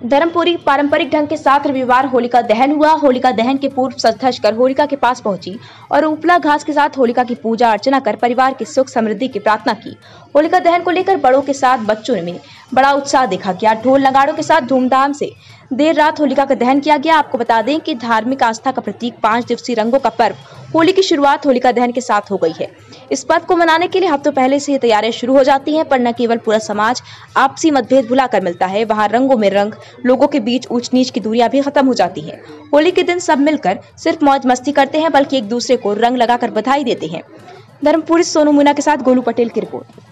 धर्मपुरी पारंपरिक ढंग के साथ रविवार होलिका दहन हुआ। होलिका दहन के पूर्व सज कर होलिका के पास पहुँची और उपला घास के साथ होलिका की पूजा अर्चना कर परिवार की सुख समृद्धि की प्रार्थना की। होलिका दहन को लेकर बड़ों के साथ बच्चों में बड़ा उत्साह देखा गया। ढोल नगाड़ों के साथ धूमधाम से देर रात होलिका का दहन किया गया। आपको बता दें कि धार्मिक आस्था का प्रतीक पाँच दिवसीय रंगों का पर्व, होली की शुरुआत होलिका दहन के साथ हो गई है। इस पर्व को मनाने के लिए हफ्तों पहले से ही तैयारियाँ शुरू हो जाती हैं, पर न केवल पूरा समाज आपसी मतभेद भुलाकर मिलता है, वहाँ रंगों में रंग, लोगों के बीच ऊंच नीच की दूरियाँ भी खत्म हो जाती हैं। होली के दिन सब मिलकर सिर्फ़ मौज मस्ती करते हैं, बल्कि एक दूसरे को रंग लगाकर बधाई देते हैं। धर्मपुरी सोनू मुना के साथ गोलू पटेल की रिपोर्ट।